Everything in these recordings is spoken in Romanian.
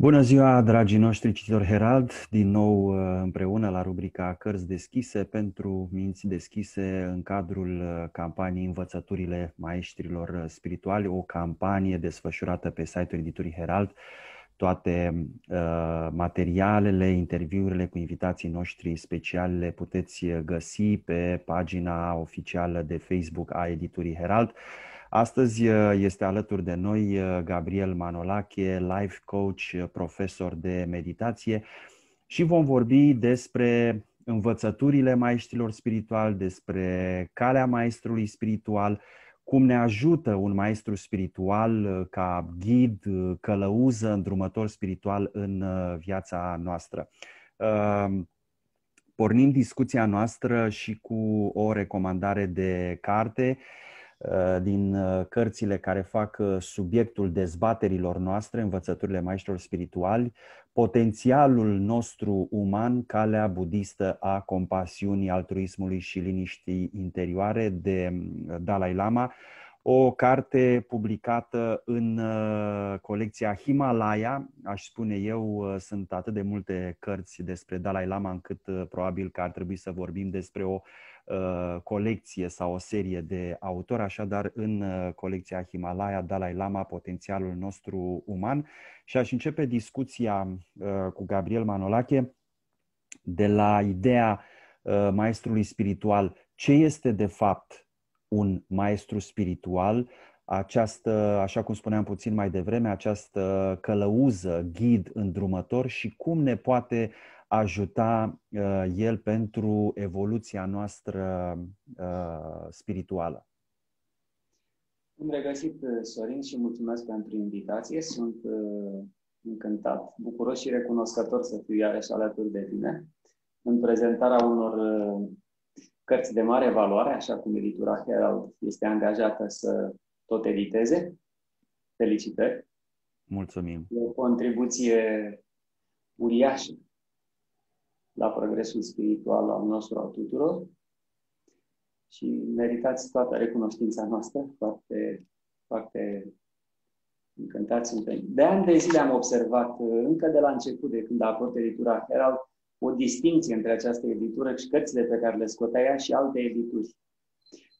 Bună ziua, dragii noștri cititori Herald, din nou uh, împreună la rubrica Cărți deschise pentru minți deschise în cadrul uh, campaniei Învățăturile Maestrilor uh, Spirituali, o campanie desfășurată pe site-ul editurii Herald. Toate uh, materialele, interviurile cu invitații noștri speciali le puteți găsi pe pagina oficială de Facebook a editurii Herald. Astăzi uh, este alături de noi uh, Gabriel Manolache, life coach, uh, profesor de meditație și vom vorbi despre învățăturile maestrilor spirituali, despre calea maestrului spiritual, cum ne ajută un maestru spiritual ca ghid, călăuză, îndrumător spiritual în viața noastră. Pornim discuția noastră și cu o recomandare de carte Uh, din uh, cărțile care fac uh, subiectul dezbaterilor noastre, învățăturile maestrilor spirituali, potențialul nostru uman, calea budistă a compasiunii, altruismului și liniștii interioare de Dalai Lama, o carte publicată în colecția Himalaya. Aș spune eu, sunt atât de multe cărți despre Dalai Lama încât probabil că ar trebui să vorbim despre o Uh, colecție sau o serie de autori, așadar în uh, colecția Himalaya, Dalai Lama, potențialul nostru uman. Și aș începe discuția uh, cu Gabriel Manolache de la ideea maestrului spiritual. Ce este de fapt un maestru spiritual? Această, așa cum spuneam puțin mai devreme, această călăuză, ghid, îndrumător și cum ne poate ajuta uh, el pentru evoluția noastră uh, spirituală. Am regăsit, uh, Sorin, și mulțumesc pentru invitație. Sunt uh, încântat, bucuros și recunoscător să fiu iarăși alături de tine în prezentarea unor uh, cărți de mare valoare, așa cum editura Herald este angajată să tot editeze. Felicitări! Mulțumim! E o contribuție uriașă la progresul spiritual al nostru, al tuturor. Și meritați toată recunoștința noastră, foarte, foarte încântați suntem. De ani de zile am observat, încă de la început, de când a apărut editura Herald, o distinție între această editură și cărțile pe care le scotea ea și alte edituri.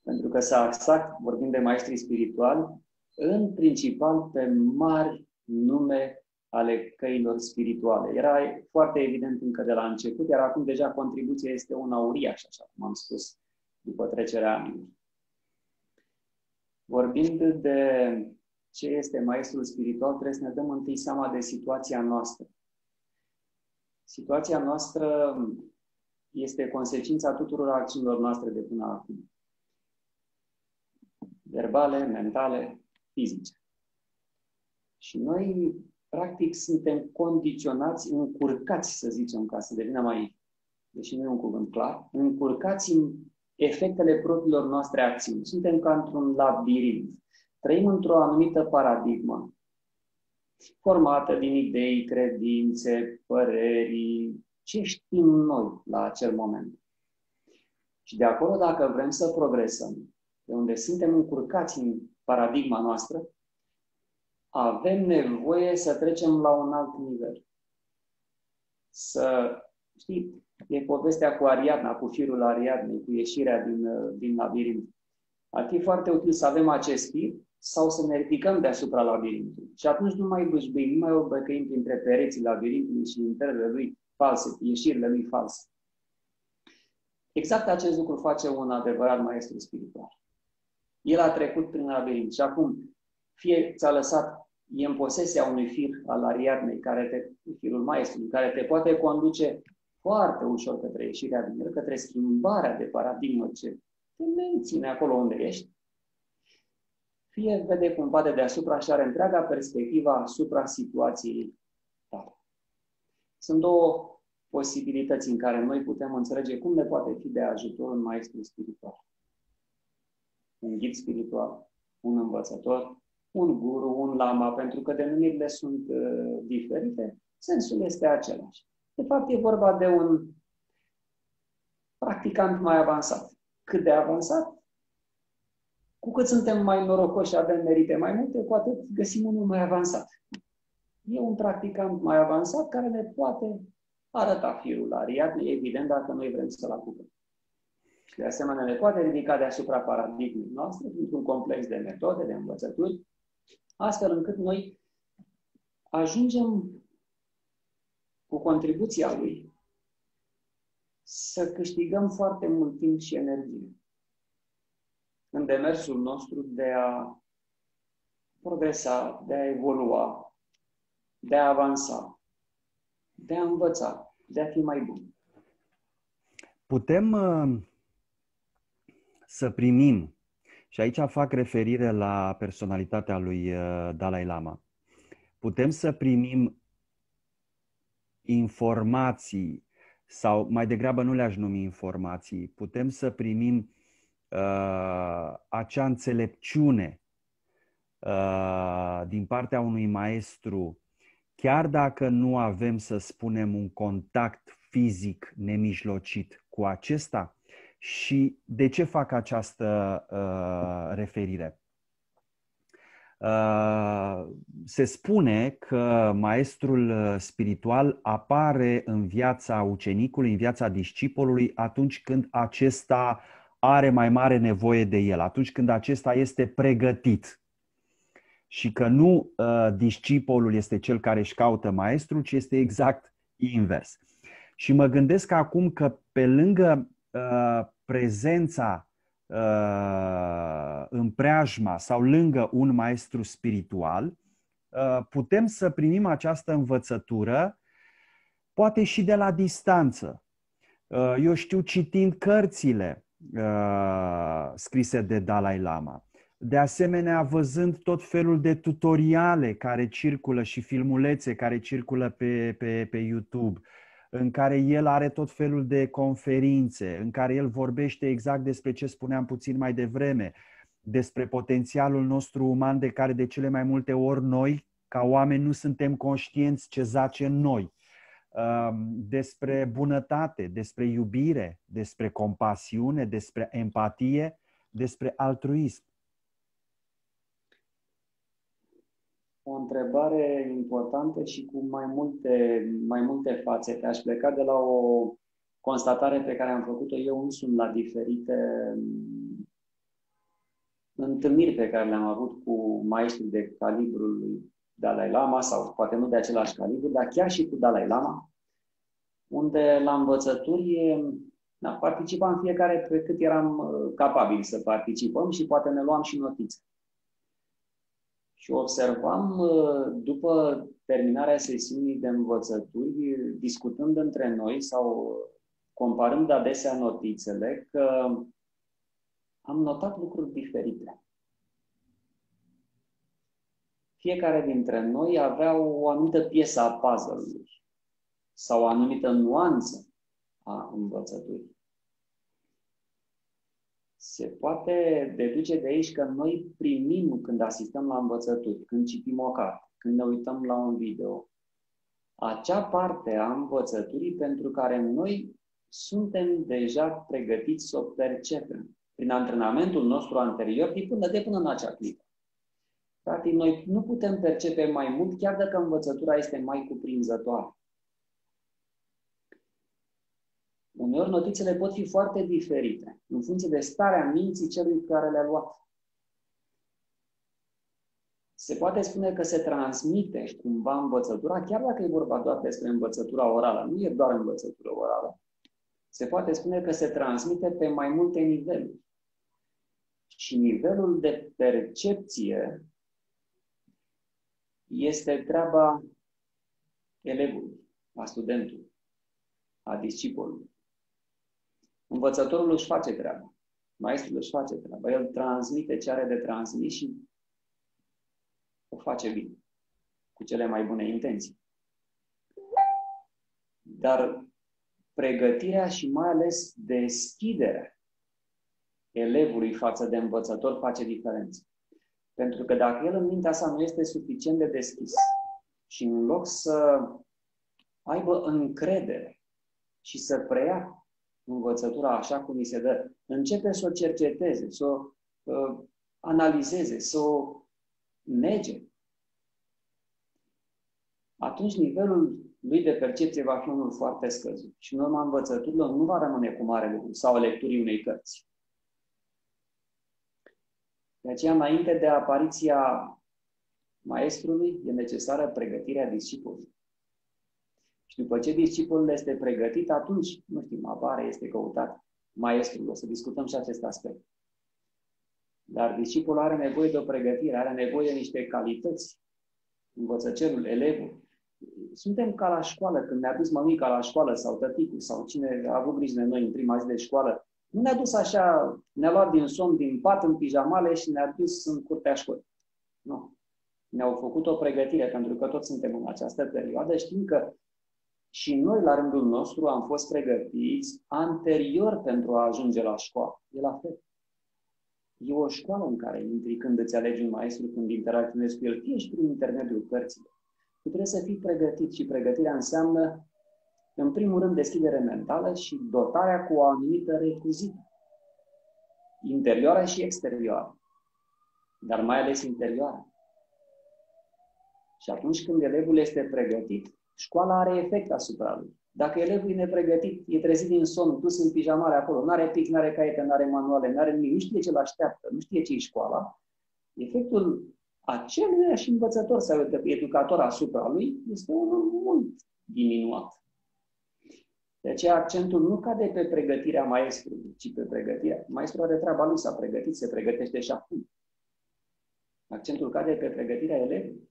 Pentru că s-a axat, vorbind de maestri spirituali, în principal pe mari nume ale căilor spirituale. Era foarte evident încă de la început, iar acum deja contribuția este una uriașă, așa cum am spus, după trecerea anilor. Vorbind de ce este maestrul spiritual, trebuie să ne dăm întâi seama de situația noastră. Situația noastră este consecința tuturor acțiunilor noastre de până acum. Verbale, mentale, fizice. Și noi practic suntem condiționați, încurcați, să zicem, ca să devină mai, deși nu e un cuvânt clar, încurcați în efectele propriilor noastre acțiuni. Suntem ca într-un labirint. Trăim într-o anumită paradigmă, formată din idei, credințe, păreri, ce știm noi la acel moment. Și de acolo, dacă vrem să progresăm, de unde suntem încurcați în paradigma noastră, avem nevoie să trecem la un alt nivel. Să, știi, e povestea cu Ariadna, cu firul Ariadnei, cu ieșirea din, din labirint. Ar fi foarte util să avem acest fir sau să ne ridicăm deasupra labirintului. Și atunci nu mai bâșbâim, nu mai o băcăim printre pereții labirintului și intrările lui false, ieșirile lui false. Exact acest lucru face un adevărat maestru spiritual. El a trecut prin labirint și acum fie ți-a lăsat, e în posesia unui fir al Ariadnei, care te, firul maestrului, care te poate conduce foarte ușor către ieșirea din el, către schimbarea de paradigmă ce te menține acolo unde ești, fie vede cumva de deasupra și are întreaga perspectivă asupra situației tale. Sunt două posibilități în care noi putem înțelege cum ne poate fi de ajutor un maestru spiritual. Un ghid spiritual, un învățător, un guru, un lama, pentru că denumirile sunt uh, diferite, sensul este același. De fapt, e vorba de un practicant mai avansat. Cât de avansat? Cu cât suntem mai norocoși și avem merite mai multe, cu atât găsim unul mai avansat. e un practicant mai avansat care ne poate arăta firul Ariadne, evident, dacă noi vrem să-l acupăm. Și de asemenea ne poate ridica deasupra paradigmei noastre într-un complex de metode, de învățături, astfel încât noi ajungem cu contribuția lui să câștigăm foarte mult timp și energie în demersul nostru de a progresa, de a evolua, de a avansa, de a învăța, de a fi mai bun. Putem uh, să primim, și aici fac referire la personalitatea lui uh, Dalai Lama, putem să primim informații sau mai degrabă nu le-aș numi informații, putem să primim uh, acea înțelepciune uh, din partea unui maestru, chiar dacă nu avem, să spunem, un contact fizic nemijlocit cu acesta. Și de ce fac această uh, referire? Uh, se spune că maestrul uh, spiritual apare în viața ucenicului, în viața discipolului, atunci când acesta are mai mare nevoie de el, atunci când acesta este pregătit. Și că nu uh, discipolul este cel care își caută maestrul, ci este exact invers. Și mă gândesc acum că pe lângă uh, prezența uh, în preajma sau lângă un maestru spiritual, uh, putem să primim această învățătură poate și de la distanță. Uh, eu știu citind cărțile uh, scrise de Dalai Lama. De asemenea, văzând tot felul de tutoriale care circulă și filmulețe care circulă pe, pe, pe YouTube, în care el are tot felul de conferințe, în care el vorbește exact despre ce spuneam puțin mai devreme, despre potențialul nostru uman de care de cele mai multe ori noi, ca oameni, nu suntem conștienți ce zace în noi, um, despre bunătate, despre iubire, despre compasiune, despre empatie, despre altruism. o întrebare importantă și cu mai multe, mai multe fațete. Aș pleca de la o constatare pe care am făcut-o eu însumi la diferite mm, întâlniri pe care le-am avut cu maestri de calibrul lui Dalai Lama sau poate nu de același calibru, dar chiar și cu Dalai Lama, unde la învățături da, participam fiecare pe cât eram uh, capabili să participăm și poate ne luam și notițe. Și observam, uh, după terminarea sesiunii de învățături, discutând între noi sau comparând adesea notițele, că am notat lucruri diferite. Fiecare dintre noi avea o anumită piesă a puzzle-ului sau o anumită nuanță a învățăturii se poate deduce de aici că noi primim când asistăm la învățături, când citim o carte, când ne uităm la un video, acea parte a învățăturii pentru care noi suntem deja pregătiți să o percepem prin antrenamentul nostru anterior de până, de până în acea clipă. Practic, noi nu putem percepe mai mult chiar dacă învățătura este mai cuprinzătoare. Uneori notițele pot fi foarte diferite, în funcție de starea minții celui care le-a luat. Se poate spune că se transmite cumva învățătura, chiar dacă e vorba doar despre învățătura orală. Nu e doar învățătură orală. Se poate spune că se transmite pe mai multe niveluri. Și nivelul de percepție este treaba elevului, a studentului, a discipolului. Învățătorul își face treaba. Maestrul își face treaba. El transmite ce are de transmis și o face bine. Cu cele mai bune intenții. Dar pregătirea și mai ales deschiderea elevului față de învățător face diferență. Pentru că dacă el în mintea sa nu este suficient de deschis și în loc să aibă încredere și să preia învățătura așa cum îi se dă, începe să o cerceteze, să o uh, analizeze, să o nege. atunci nivelul lui de percepție va fi unul foarte scăzut. Și în urma învățăturilor nu va rămâne cu mare lucru sau lecturii unei cărți. De aceea, înainte de apariția maestrului, e necesară pregătirea discipolului. Și după ce discipolul este pregătit, atunci, nu știm, apare, este căutat maestrul. O să discutăm și acest aspect. Dar discipolul are nevoie de o pregătire, are nevoie de niște calități. Învățăcerul, elevul. Suntem ca la școală, când ne-a dus mămica la școală sau tăticul sau cine a avut grijă de noi în prima zi de școală, nu ne-a dus așa, ne-a luat din somn, din pat, în pijamale și ne-a dus în curtea școlii. Nu. Ne-au făcut o pregătire, pentru că toți suntem în această perioadă. Știm că și noi, la rândul nostru, am fost pregătiți anterior pentru a ajunge la școală. E la fel. E o școală în care intri când îți alegi un maestru, când interacționezi cu el, fie și prin intermediul cărților. Tu trebuie să fii pregătit și pregătirea înseamnă, în primul rând, deschidere mentală și dotarea cu o anumită recuzită. Interioară și exterioară. Dar mai ales interioară. Și atunci când elevul este pregătit, școala are efect asupra lui. Dacă elevul e nepregătit, e trezit din somn, dus în pijamare acolo, nu are pic, nu are caiete, nu are manuale, nu are nimic, nu știe ce l-așteaptă, nu știe ce e școala, efectul acelui și învățător sau educator asupra lui este unul mult diminuat. De aceea accentul nu cade pe pregătirea maestrului, ci pe pregătirea. Maestrul are treaba lui, s-a pregătit, se pregătește și acum. Accentul cade pe pregătirea elevului.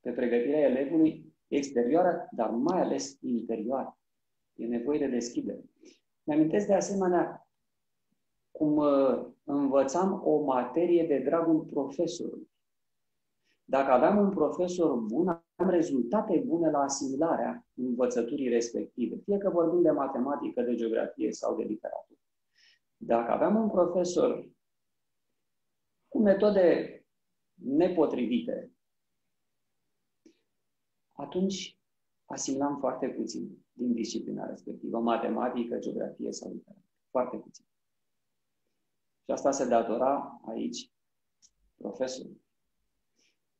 Pe pregătirea elevului exterioară, dar mai ales interioară. E nevoie de deschidere. Mi-amintesc de asemenea cum uh, învățam o materie de dragul profesorului. Dacă aveam un profesor bun, am rezultate bune la asimilarea învățăturii respective, fie că vorbim de matematică, de geografie sau de literatură. Dacă aveam un profesor cu metode nepotrivite, atunci asimilam foarte puțin din disciplina respectivă, matematică, geografie sau literatură. Foarte puțin. Și asta se datora aici profesorii.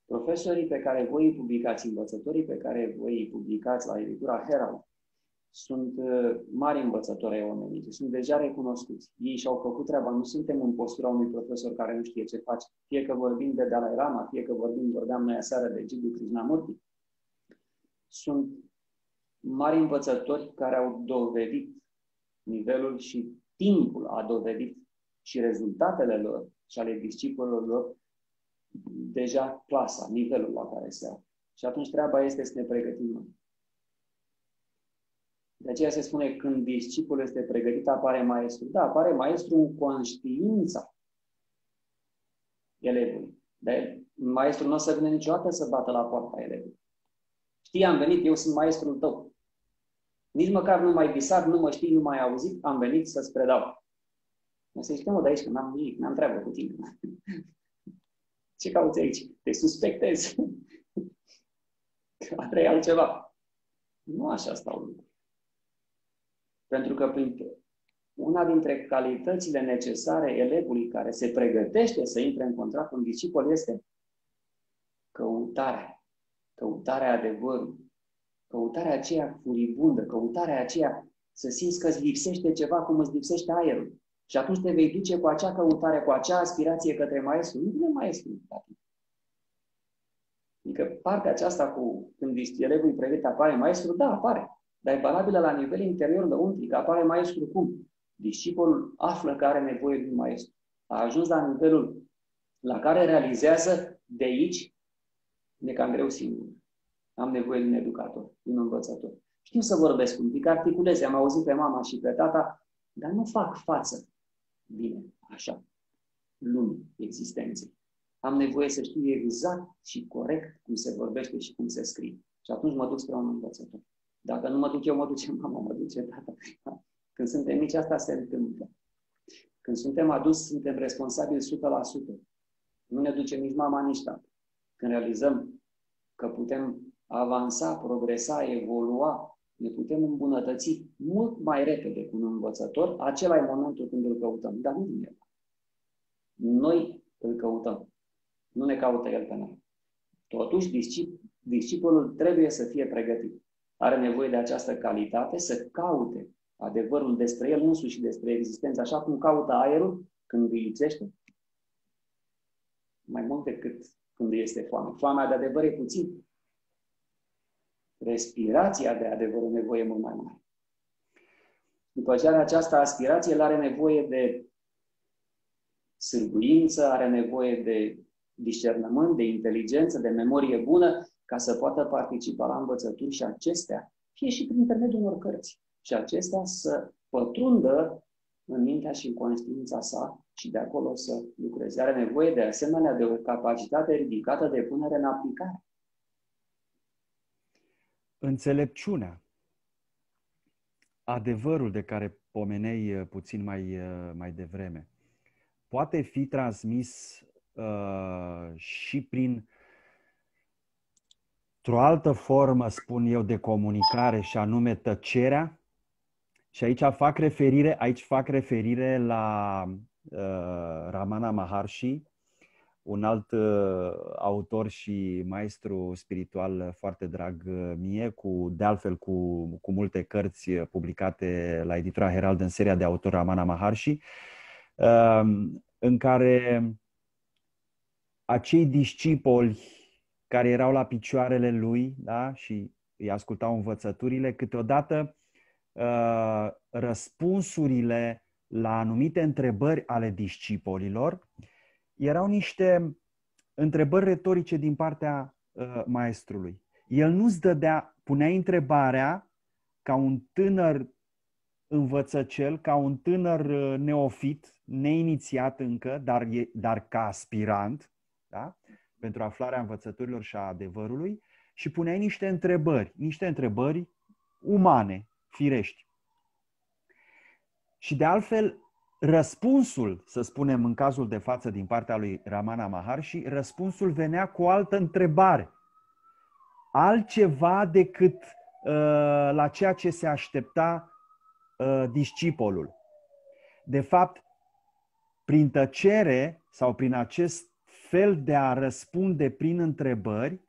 Profesorii pe care voi îi publicați, învățătorii pe care voi îi publicați la editura Herald, sunt uh, mari învățători ai oamenii, sunt deja recunoscuți. Ei și-au făcut treaba, nu suntem în postura unui profesor care nu știe ce face. Fie că vorbim de Dalai Lama, fie că vorbim, vorbeam noi aseară de Giddu Krishnamurti, sunt mari învățători care au dovedit nivelul și timpul a dovedit și rezultatele lor și ale discipolilor lor deja clasa, nivelul la care se află. Și atunci treaba este să ne pregătim noi. De aceea se spune când discipulul este pregătit, apare maestru. Da, apare maestru în conștiința elevului. Dar maestru nu o să vină niciodată să bată la poarta elevului. Știi, am venit, eu sunt maestrul tău. Nici măcar nu mai visat, nu mă știi, nu mai auzit, am venit să-ți predau. O să zici, mă, de aici, că n-am nimic, n-am treabă cu tine. Ce cauți aici? Te suspectezi. A trei altceva. Nu așa stau lucrurile. Pentru că prin una dintre calitățile necesare elevului care se pregătește să intre în contract cu un discipol este căutarea căutarea adevărului, căutarea aceea furibundă, căutarea aceea să simți că îți lipsește ceva cum îți lipsește aerul. Și atunci te vei duce cu acea căutare, cu acea aspirație către maestru. Nu vine maestru. Adică partea aceasta cu când elevul îi pregătit apare maestru, da, apare. Dar e valabilă la nivel interior lăuntric. Apare maestru cum? Discipolul află că are nevoie de un maestru. A ajuns la nivelul la care realizează de aici mi-e cam greu singur. Am nevoie de un educator, de un învățător. Știu să vorbesc un pic, articulez, am auzit pe mama și pe tata, dar nu fac față bine, așa, lumii, existenței. Am nevoie să știu exact și corect cum se vorbește și cum se scrie. Și atunci mă duc spre un învățător. Dacă nu mă duc eu, mă duce mama, mă duce tata. Când suntem mici, asta se întâmplă. Când suntem adus, suntem responsabili 100%. Nu ne duce nici mama, nici tata. Când realizăm că putem avansa, progresa, evolua, ne putem îmbunătăți mult mai repede cu un învățător, acela e momentul când îl căutăm, dar nu din el. Noi îl căutăm. Nu ne caută el pe noi. Totuși, discipolul trebuie să fie pregătit. Are nevoie de această calitate să caute adevărul despre el însuși și despre existență, așa cum caută aerul când îi lipsește, mai mult decât când este foame. Foamea de adevăr e puțin. Respirația de adevăr e nevoie mult mai mare. După ce are această aspirație, el are nevoie de sârguință, are nevoie de discernământ, de inteligență, de memorie bună, ca să poată participa la învățături și acestea, fie și prin intermediul unor cărți, și acestea să pătrundă în mintea și în conștiința sa și de acolo să lucreze. Are nevoie de asemenea de o capacitate ridicată de punere în aplicare. Înțelepciunea, adevărul de care pomenei uh, puțin mai, uh, mai devreme, poate fi transmis uh, și prin o altă formă, spun eu, de comunicare și anume tăcerea. Și aici fac referire, aici fac referire la uh, Ramana Maharshi, un alt uh, autor și maestru spiritual foarte drag uh, mie, cu, de altfel cu, cu multe cărți publicate la editura Herald în seria de autor Ramana Maharshi, uh, în care acei discipoli care erau la picioarele lui da? și îi ascultau învățăturile, câteodată uh, răspunsurile la anumite întrebări ale discipolilor erau niște întrebări retorice din partea uh, maestrului. El nu-ți dădea, punea întrebarea ca un tânăr învățăcel, ca un tânăr uh, neofit, neinițiat încă, dar, dar ca aspirant, da? pentru aflarea învățăturilor și a adevărului și puneai niște întrebări, niște întrebări umane, firești. Și de altfel, răspunsul, să spunem în cazul de față din partea lui Ramana Maharshi, răspunsul venea cu o altă întrebare. Altceva decât uh, la ceea ce se aștepta uh, discipolul. De fapt, prin tăcere sau prin acest fel de a răspunde prin întrebări,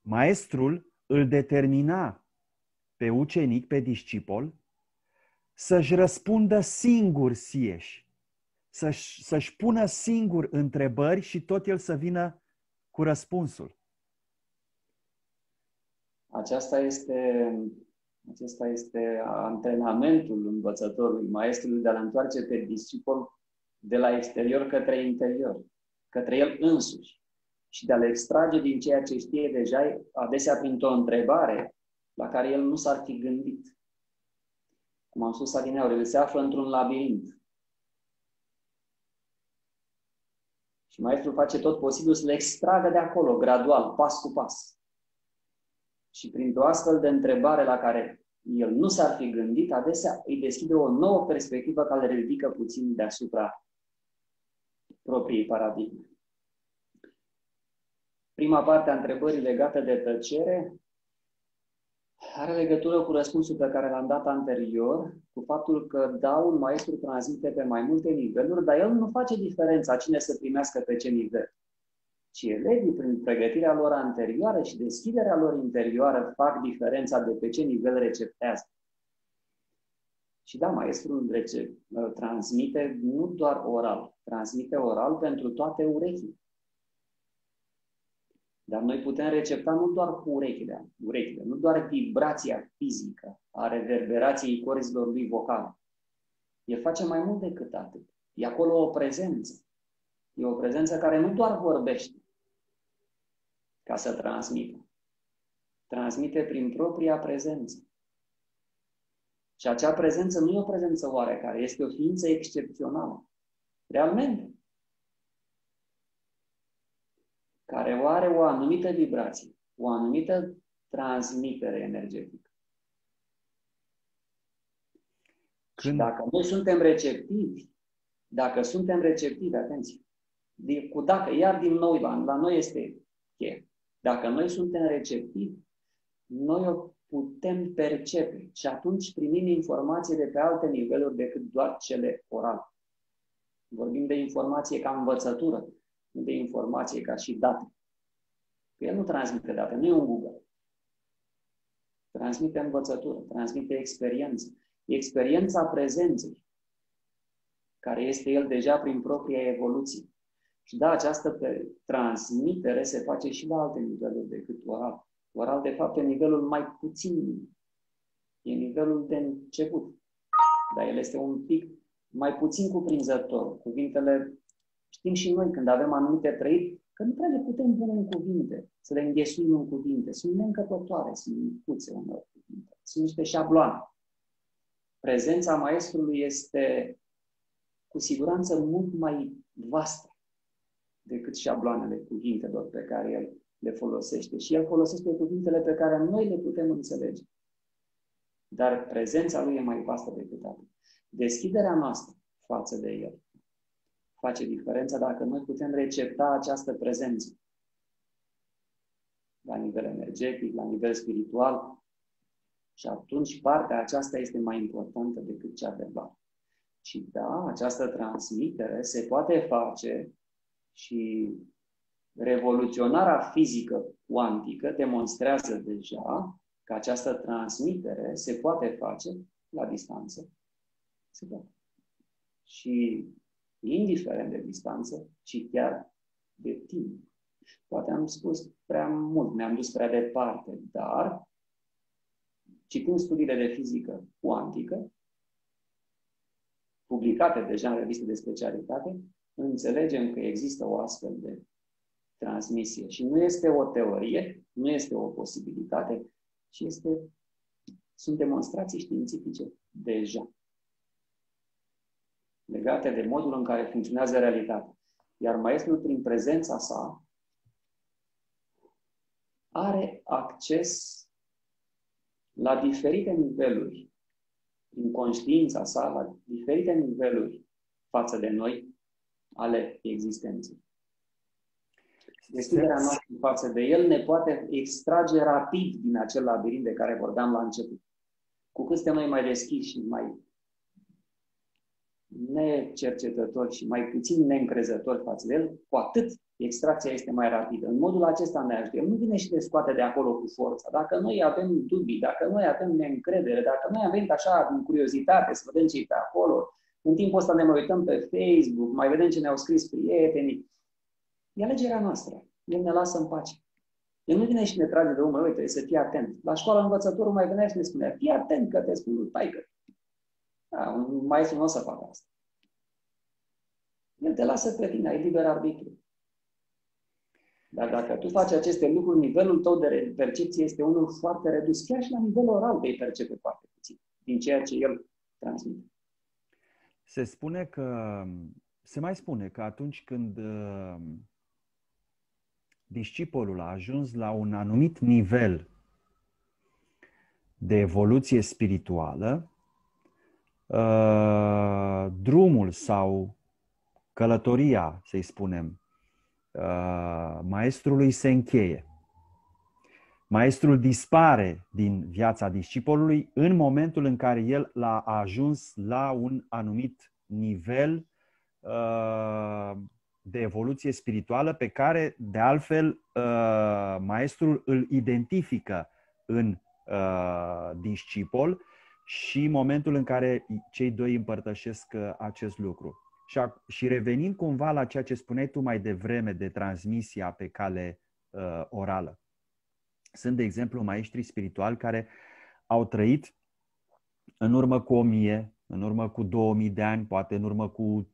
maestrul îl determina pe ucenic, pe discipol, să-și răspundă singur sieși, să-și, să-și pună singur întrebări și tot el să vină cu răspunsul. Aceasta este, acesta este antrenamentul învățătorului, maestrului de a-l întoarce pe discipol de la exterior către interior către el însuși și de a le extrage din ceea ce știe deja, adesea printr-o întrebare la care el nu s-ar fi gândit. Cum am spus adineauri, el se află într-un labirint. Și maestrul face tot posibil să le extragă de acolo, gradual, pas cu pas. Și printr-o astfel de întrebare la care el nu s-ar fi gândit, adesea îi deschide o nouă perspectivă care le ridică puțin deasupra propriei paradigme. Prima parte a întrebării legate de tăcere are legătură cu răspunsul pe care l-am dat anterior, cu faptul că daul maestru transmite pe mai multe niveluri, dar el nu face diferența cine să primească pe ce nivel. Ci elevii, prin pregătirea lor anterioară și deschiderea lor interioară, fac diferența de pe ce nivel receptează. Și da, maestrul rece- transmite nu doar oral, transmite oral pentru toate urechile. Dar noi putem recepta nu doar cu urechile, urechile nu doar vibrația fizică a reverberației corzilor lui vocale. El face mai mult decât atât. E acolo o prezență. E o prezență care nu doar vorbește ca să transmită. Transmite prin propria prezență. Și acea prezență nu e o prezență oarecare, este o ființă excepțională. Realmente. Care o are o anumită vibrație, o anumită transmitere energetică. Când... Și dacă noi suntem receptivi, dacă suntem receptivi, atenție, cu dacă, iar din nou, Ivan, la noi este cheie. Dacă noi suntem receptivi, noi o putem percepe și atunci primim informații de pe alte niveluri decât doar cele orale. Vorbim de informație ca învățătură, nu de informație ca și date. Că el nu transmite date, nu e un Google. Transmite învățătură, transmite experiență. Experiența prezenței, care este el deja prin propria evoluție. Și da, această transmitere se face și la alte niveluri decât oral. Oral, de fapt, e nivelul mai puțin, e nivelul de început. Dar el este un pic mai puțin cuprinzător. Cuvintele, știm și noi când avem anumite trăiri, că nu prea le putem pune în cuvinte, să le înghesuim în cuvinte. Sunt neîncăpătoare, sunt micuțe unor cuvinte, sunt niște șabloane. Prezența maestrului este cu siguranță mult mai vastă decât șabloanele cuvintelor pe care el le folosește. Și el folosește cuvintele pe care noi le putem înțelege. Dar prezența lui e mai vastă decât atât. Deschiderea noastră față de el face diferența dacă noi putem recepta această prezență la nivel energetic, la nivel spiritual. Și atunci partea aceasta este mai importantă decât cea verbală. Și da, această transmitere se poate face și revoluționarea fizică cuantică demonstrează deja că această transmitere se poate face la distanță. Se poate. Și indiferent de distanță, ci chiar de timp. Poate am spus prea mult, ne-am dus prea departe, dar citind studiile de fizică cuantică, publicate deja în reviste de specialitate, înțelegem că există o astfel de transmisie. Și nu este o teorie, nu este o posibilitate, ci este, sunt demonstrații științifice deja legate de modul în care funcționează realitatea. Iar maestrul, prin prezența sa, are acces la diferite niveluri, în conștiința sa, la diferite niveluri față de noi ale existenței. Deschiderea noastră față de el ne poate extrage rapid din acel labirint de care vorbeam la început. Cu cât suntem noi mai deschiși și mai necercetători și mai puțin neîncrezători față de el, cu atât extracția este mai rapidă. În modul acesta ne ajută. El nu vine și te scoate de acolo cu forța. Dacă noi avem dubii, dacă noi avem neîncredere, dacă noi avem așa din curiozitate să vedem ce e pe acolo, în timpul ăsta ne mai uităm pe Facebook, mai vedem ce ne-au scris prietenii, e alegerea noastră. El ne lasă în pace. El nu vine și ne trage de umăr, uite, trebuie să fii atent. La școală învățătorul mai venea și ne spunea, fii atent că te spun, taică. Da, un maestru nu o să facă asta. El te lasă pe tine, ai liber arbitru. Dar dacă tu faci aceste lucruri, nivelul tău de percepție este unul foarte redus. Chiar și la nivel oral vei percepe foarte puțin din ceea ce el transmite. Se spune că, se mai spune că atunci când uh, discipolul a ajuns la un anumit nivel de evoluție spirituală, uh, drumul sau călătoria, să-i spunem, uh, maestrului se încheie. Maestrul dispare din viața discipolului în momentul în care el a ajuns la un anumit nivel uh, de evoluție spirituală pe care, de altfel, uh, maestrul îl identifică în discipol și momentul în care cei doi împărtășesc acest lucru. Și, a, și revenind cumva la ceea ce spuneai tu mai devreme de transmisia pe cale uh, orală. Sunt, de exemplu, maestri spirituali care au trăit în urmă cu o mie, în urmă cu 2000 de ani, poate în urmă cu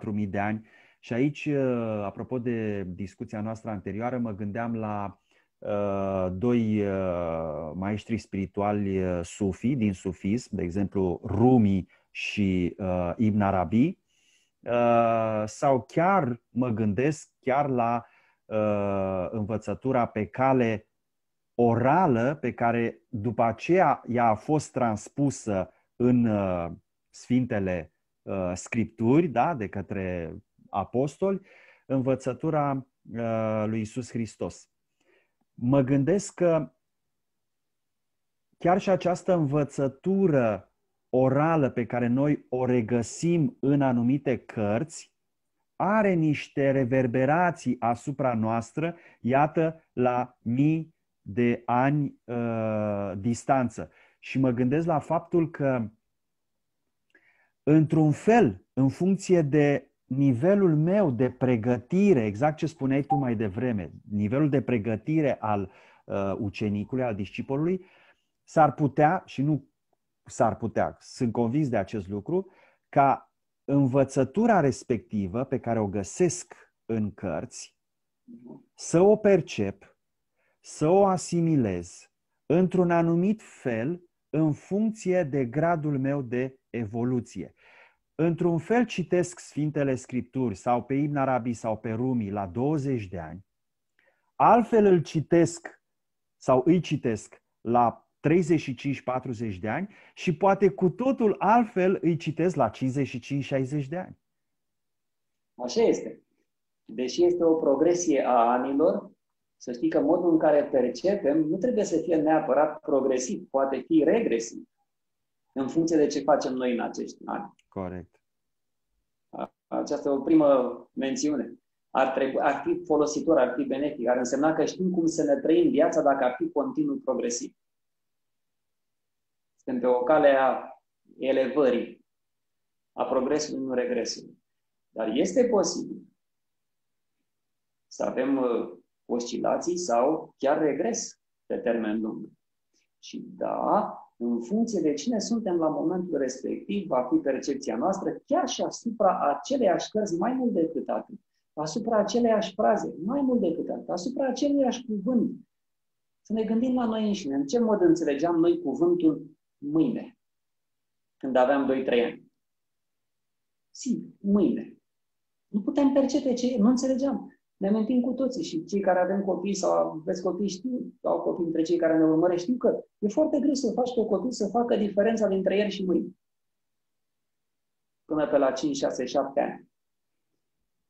3-4 mii de ani. Și aici, uh, apropo de discuția noastră anterioară, mă gândeam la uh, doi uh, maestri spirituali uh, sufi din sufism, de exemplu Rumi și uh, Ibn Arabi, Uh, sau chiar mă gândesc chiar la uh, învățătura pe cale orală pe care după aceea ea a fost transpusă în uh, Sfintele uh, Scripturi, da, de către apostoli, învățătura uh, lui Isus Hristos. Mă gândesc că chiar și această învățătură orală pe care noi o regăsim în anumite cărți are niște reverberații asupra noastră, iată, la mii de ani uh, distanță. Și mă gândesc la faptul că, într-un fel, în funcție de nivelul meu de pregătire, exact ce spuneai tu mai devreme, nivelul de pregătire al uh, ucenicului, al discipolului, s-ar putea, și nu s-ar putea, sunt convins de acest lucru, ca învățătura respectivă pe care o găsesc în cărți, să o percep, să o asimilez într-un anumit fel în funcție de gradul meu de evoluție. Într-un fel citesc Sfintele Scripturi sau pe Ibn Arabi sau pe Rumi la 20 de ani, altfel îl citesc sau îi citesc la 35-40 de ani și poate cu totul altfel îi citesc la 55-60 de ani. Așa este. Deși este o progresie a anilor, să știi că modul în care percepem nu trebuie să fie neapărat progresiv, poate fi regresiv, în funcție de ce facem noi în acești ani. Corect. Aceasta e o primă mențiune. Ar, trebui, ar fi folositor, ar fi benefic, ar însemna că știm cum să ne trăim viața dacă ar fi continuu progresiv. Suntem pe o cale a elevării, a progresului, nu regresului. Dar este posibil să avem uh, oscilații sau chiar regres pe termen lung. Și da, în funcție de cine suntem la momentul respectiv, va fi percepția noastră chiar și asupra aceleiași cărți mai mult decât atât, asupra aceleiași fraze mai mult decât atât, asupra aceleiași cuvânt. Să ne gândim la noi înșine, în ce mod înțelegeam noi cuvântul mâine, când aveam 2-3 ani. Si, mâine. Nu putem percepe ce nu înțelegeam. Ne amintim cu toții și cei care avem copii sau aveți copii știu, au copii între cei care ne urmăresc, știu că e foarte greu să faci pe copil să facă diferența dintre ieri și mâine. Până pe la 5, 6, 7 ani.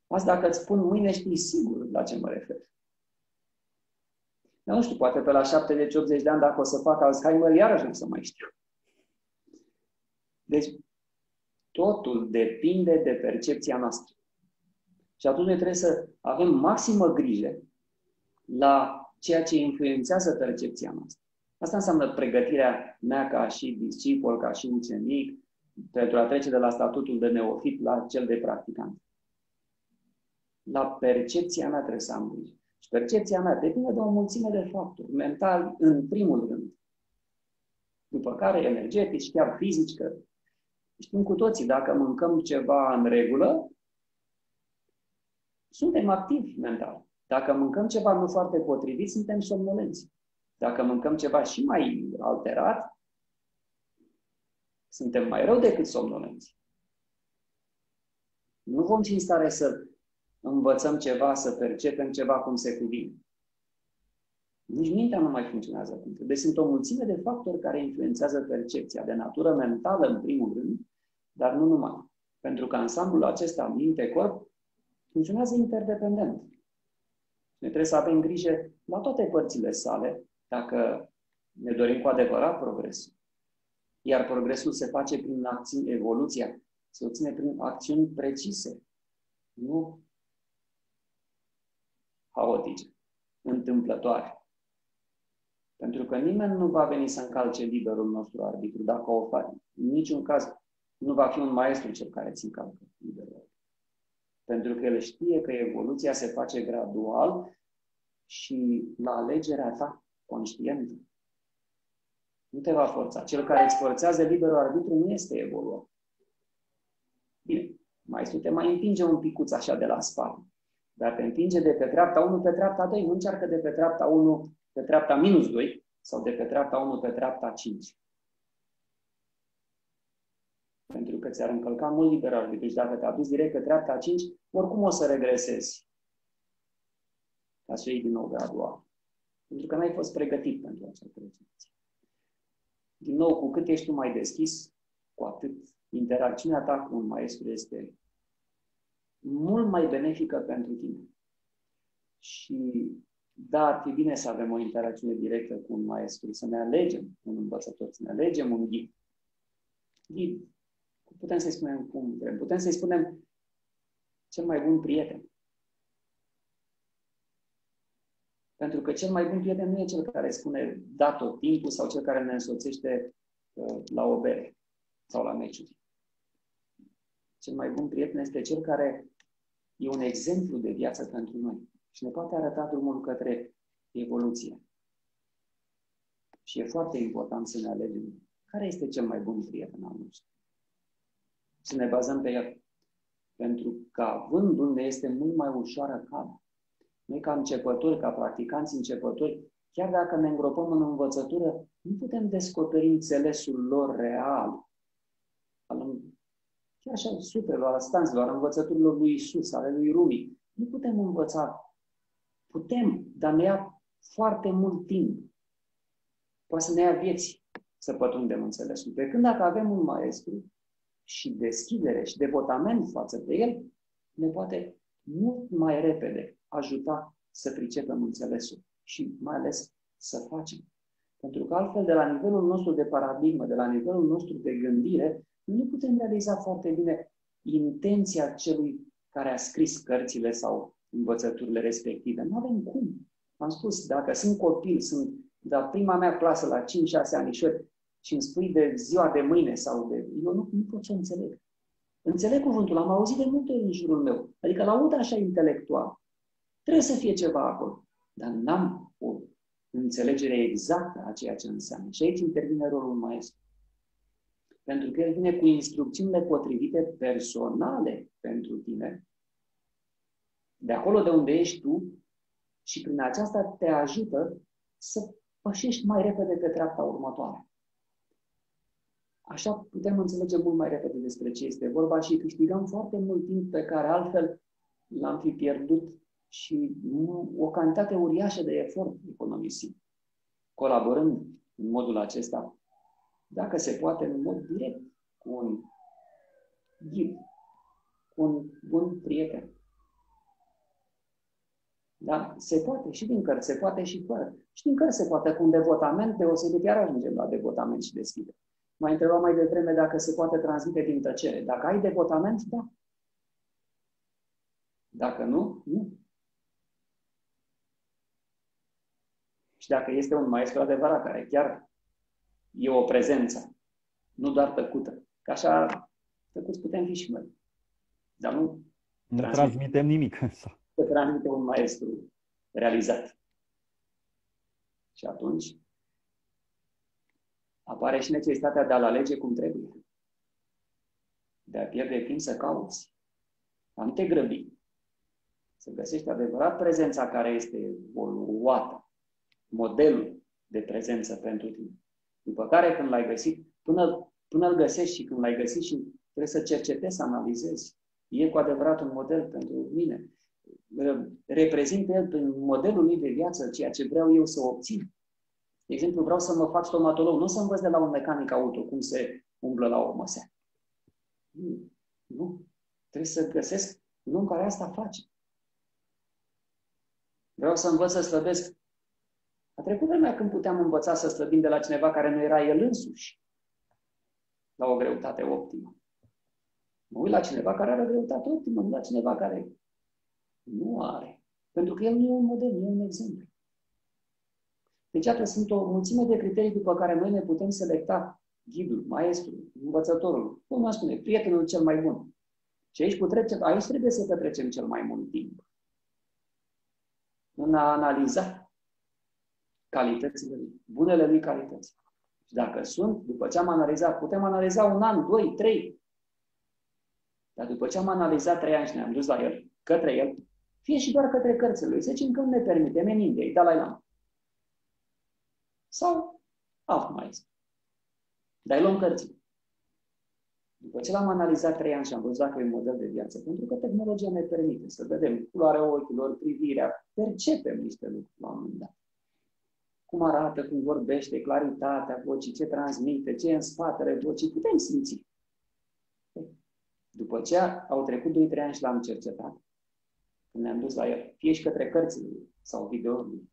Asta dacă îți spun mâine știi sigur la ce mă refer. Dar nu știu, poate pe la 70-80 de ani, dacă o să fac Alzheimer, iarăși nu să mai știu. Deci, totul depinde de percepția noastră. Și atunci noi trebuie să avem maximă grijă la ceea ce influențează percepția noastră. Asta înseamnă pregătirea mea ca și discipol, ca și ucenic, pentru a trece de la statutul de neofit la cel de practicant. La percepția mea trebuie să am grijă. Și percepția mea depinde de o mulțime de factori. Mental, în primul rând. După care energetici, chiar fizici, că știm cu toții, dacă mâncăm ceva în regulă, suntem activi mental. Dacă mâncăm ceva nu foarte potrivit, suntem somnolenți. Dacă mâncăm ceva și mai alterat, suntem mai rău decât somnolenți. Nu vom fi în stare să învățăm ceva, să percepem ceva cum se cuvine. Nici mintea nu mai funcționează Deci sunt o mulțime de factori care influențează percepția, de natură mentală în primul rând, dar nu numai. Pentru că ansamblul acesta, minte-corp, funcționează interdependent. Noi trebuie să avem grijă la toate părțile sale dacă ne dorim cu adevărat progresul. Iar progresul se face prin acțiuni, evoluția se obține prin acțiuni precise, nu haotice, întâmplătoare. Pentru că nimeni nu va veni să încalce liberul nostru arbitru dacă o face. În niciun caz nu va fi un maestru cel care ți încalcă liberul arbitru. Pentru că el știe că evoluția se face gradual și la alegerea ta conștientă. Nu te va forța. Cel care îți forțează liberul arbitru nu este evoluat. Bine, mai te mai împinge un picuț așa de la spate. Dar te împinge de pe treapta 1 pe treapta 2. Nu încearcă de pe treapta 1 pe treapta minus 2 sau de pe treapta 1 pe treapta 5 pentru că ți-ar încălca mult liber arbitru și dacă te aduci direct pe treapta 5, oricum o să regresezi. Ca să iei din nou gradual. Pentru că n-ai fost pregătit pentru această percepție. Din nou, cu cât ești tu mai deschis, cu atât interacțiunea ta cu un maestru este mult mai benefică pentru tine. Și da, ar fi bine să avem o interacțiune directă cu un maestru, să ne alegem un învățător, să ne alegem un ghid. Ghid putem să-i spunem cum vrem. Putem să-i spunem cel mai bun prieten. Pentru că cel mai bun prieten nu e cel care spune da tot timpul sau cel care ne însoțește uh, la o bere sau la meciuri. Cel mai bun prieten este cel care e un exemplu de viață pentru noi și ne poate arăta drumul către evoluție. Și e foarte important să ne alegem care este cel mai bun prieten al nostru. Să ne bazăm pe el. Pentru că avândul ne este mult mai ușoară calea. Noi ca începători, ca practicanți începători, chiar dacă ne îngropăm în învățătură, nu putem descoperi înțelesul lor real. Al, chiar așa, superilor, al stanților, al învățăturilor lui Isus, ale lui Rumi. Nu putem învăța. Putem, dar ne ia foarte mult timp. Poate să ne ia vieți să pătrundem înțelesul. Pe când dacă avem un maestru și deschidere și devotament față de el, ne poate mult mai repede ajuta să pricepem înțelesul și mai ales să facem. Pentru că altfel, de la nivelul nostru de paradigmă, de la nivelul nostru de gândire, nu putem realiza foarte bine intenția celui care a scris cărțile sau învățăturile respective. Nu avem cum. Am spus, dacă sunt copil, sunt de la prima mea clasă la 5-6 anișori și îmi spui de ziua de mâine sau de... Eu nu, nu pot să înțeleg. Înțeleg cuvântul, am auzit de multe ori în jurul meu. Adică la aud așa intelectual. Trebuie să fie ceva acolo. Dar n-am o înțelegere exactă a ceea ce înseamnă. Și aici intervine rolul maestru. Pentru că el vine cu instrucțiunile potrivite personale pentru tine, de acolo de unde ești tu, și prin aceasta te ajută să pășești mai repede pe treapta următoare. Așa putem înțelege mult mai repede despre ce este vorba și câștigăm foarte mult timp pe care altfel l-am fi pierdut și o cantitate uriașă de efort economisit. Colaborând în modul acesta, dacă se poate, în mod direct, cu un ghid, cu un bun prieten. Da? Se poate și din cărți, se poate și fără. Și din cărți se poate cu un devotament deosebit, iar ajungem la devotament și deschidere. M-a întrebat mai devreme dacă se poate transmite din tăcere. Dacă ai devotament, da. Dacă nu, nu. Și dacă este un maestru adevărat, care chiar e o prezență, nu doar tăcută, că așa tăcuți putem fi și noi. Dar nu nu transmitem nimic. Se transmite un maestru realizat. Și atunci apare și necesitatea de a-l alege cum trebuie. De a pierde timp să cauți. A nu te grăbi. Să găsești adevărat prezența care este evoluată, modelul de prezență pentru tine. După care, când l-ai găsit, până, până îl găsești și când l-ai găsit și trebuie să cercetezi, să analizezi. E cu adevărat un model pentru mine. Reprezintă el prin modelul lui de viață ceea ce vreau eu să obțin. De exemplu, vreau să mă fac stomatolog, nu să învăț de la un mecanic auto cum se umblă la o măsea. Nu. nu. Trebuie să găsesc un om care asta face. Vreau să învăț să slăbesc. A trecut vremea când puteam învăța să slăbim de la cineva care nu era el însuși la o greutate optimă. Mă uit la cineva care are o greutate optimă, nu la cineva care nu are. Pentru că el nu e un model, nu e un exemplu. Deci, iată, sunt o mulțime de criterii după care noi ne putem selecta ghidul, maestrul, învățătorul, cum mă spune, prietenul cel mai bun. Și aici, putrece, aici trebuie să petrecem cel mai mult timp. În a analiza calitățile lui, bunele lui calități. Și dacă sunt, după ce am analizat, putem analiza un an, doi, trei. Dar după ce am analizat trei ani și ne-am dus la el, către el, fie și doar către cărțile lui, să zicem că nu ne permite, meninde, Dalai Lama sau alt maestru. Dar îi luăm cărțile. După ce l-am analizat trei ani și am văzut dacă e un model de viață, pentru că tehnologia ne permite să vedem culoarea ochilor, privirea, percepem niște lucruri la un moment dat. Cum arată, cum vorbește, claritatea vocii, ce transmite, ce e în spatele vocii, putem simți. După ce au trecut 2-3 ani și l-am cercetat, când ne-am dus la el, fie și către cărțile sau videourile,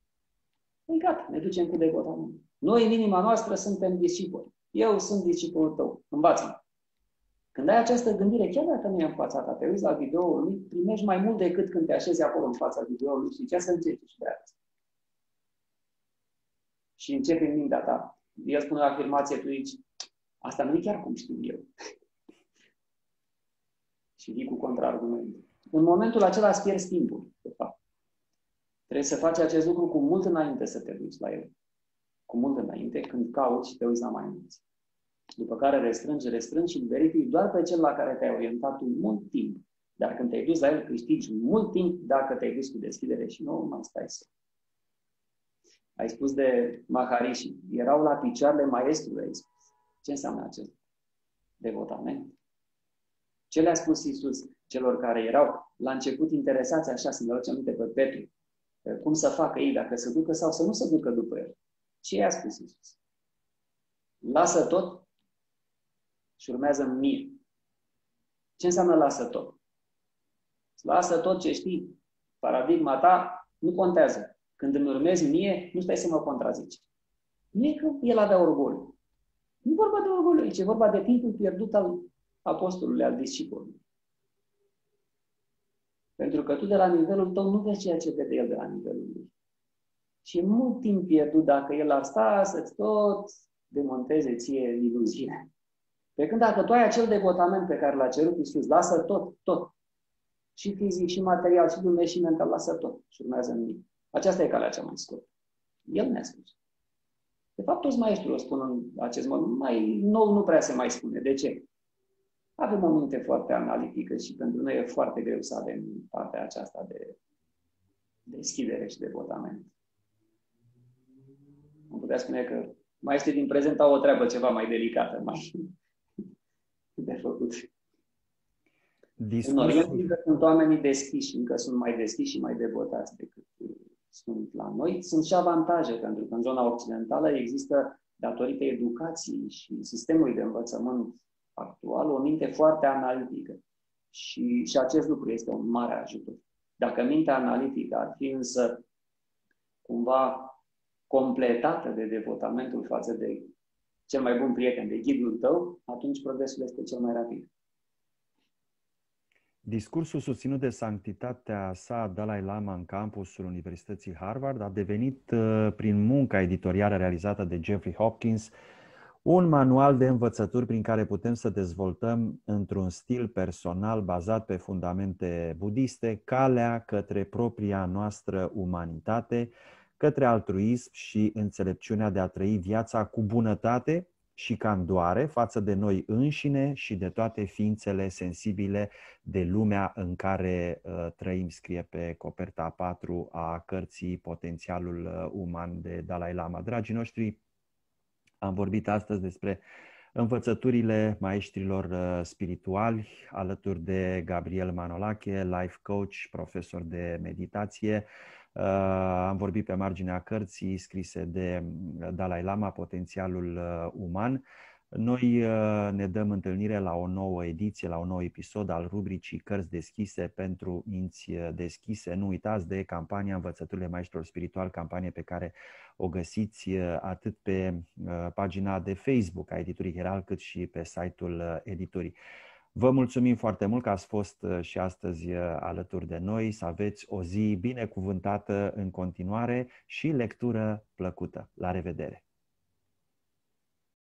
Păi gata, ne ducem cu devotament. Noi, în inima noastră, suntem discipoli. Eu sunt discipolul tău. Învață-mă. Când ai această gândire, chiar dacă nu e în fața ta, te uiți la videoul lui, primești mai mult decât când te așezi acolo în fața videoului și ce să încerci și de asta. Și începi în mintea ta. El spune o afirmație, tu zici, asta nu e chiar cum știu eu. și vii cu contraargumente. În momentul acela îți pierzi timpul, de fapt. Trebuie să faci acest lucru cu mult înainte să te duci la el. Cu mult înainte, când cauți și te uiți la mai mulți. După care restrângi, restrângi și verifici doar pe cel la care te-ai orientat tu mult timp. Dar când te-ai dus la el, câștigi mult timp dacă te-ai dus cu deschidere și nu mai stai să. Ai spus de Maharishi, erau la picioarele maestrului, ai spus. Ce înseamnă acest devotament? Ce le-a spus Iisus celor care erau la început interesați așa, să ne aducem aminte pe Petru, cum să facă ei, dacă să ducă sau să nu se ducă după el. Ce i-a spus Iisus? Lasă tot și urmează mie. Ce înseamnă lasă tot? Lasă tot ce știi. Paradigma ta nu contează. Când îmi urmezi mie, nu stai să mă contrazici. Nu e că el avea orgoliu. Nu vorba de orgoliu aici, e vorba de timpul pierdut al apostolului, al discipolului. Pentru că tu de la nivelul tău nu vezi ceea ce vede el de la nivelul lui. Și e mult timp pierdut dacă el ar sta să-ți tot demonteze ție iluziile. Pe când dacă tu ai acel devotament pe care l-a cerut Iisus, lasă tot, tot. Și fizic, și material, și dumnezeu, și mental, lasă tot. Și urmează în mine. Aceasta e calea cea mai scurtă. El ne-a spus. De fapt, toți maestrii o spun în acest mod. Mai nou nu prea se mai spune. De ce? Avem o minte foarte analitică și pentru noi e foarte greu să avem partea aceasta de deschidere și devotament. Am putea spune că maestrii din prezent au o treabă ceva mai delicată, mai de făcut. Discursul... În sunt oamenii deschiși, încă sunt mai deschiși și mai devotați decât sunt la noi. Sunt și avantaje, pentru că în zona occidentală există, datorită educației și sistemului de învățământ actual, o minte foarte analitică. Și, și acest lucru este un mare ajutor. Dacă mintea analitică ar fi însă cumva completată de devotamentul față de cel mai bun prieten, de ghidul tău, atunci progresul este cel mai rapid. Discursul susținut de sanctitatea sa Dalai Lama în campusul Universității Harvard a devenit, uh, prin munca editorială realizată de Jeffrey Hopkins, un manual de învățături prin care putem să dezvoltăm într-un stil personal bazat pe fundamente budiste calea către propria noastră umanitate, către altruism și înțelepciunea de a trăi viața cu bunătate și candoare față de noi înșine și de toate ființele sensibile de lumea în care uh, trăim, scrie pe coperta 4 a cărții Potențialul uh, Uman de Dalai Lama. Dragii noștri, am vorbit astăzi despre învățăturile maestrilor uh, spirituali alături de Gabriel Manolache, life coach, profesor de meditație, Uh, am vorbit pe marginea cărții scrise de mm, Dalai Lama, Potențialul uh, Uman. Noi uh, ne dăm întâlnire la o nouă ediție, la un nou episod al rubricii Cărți deschise pentru minți deschise. Nu uitați de campania Învățăturile Maestrilor Spiritual, campanie pe care o găsiți atât pe pagina de Facebook a editurii Heral, cât și pe site-ul editurii. Vă mulțumim foarte mult că ați fost uh, și astăzi uh, alături de noi, să aveți o zi binecuvântată în continuare și lectură plăcută. La revedere!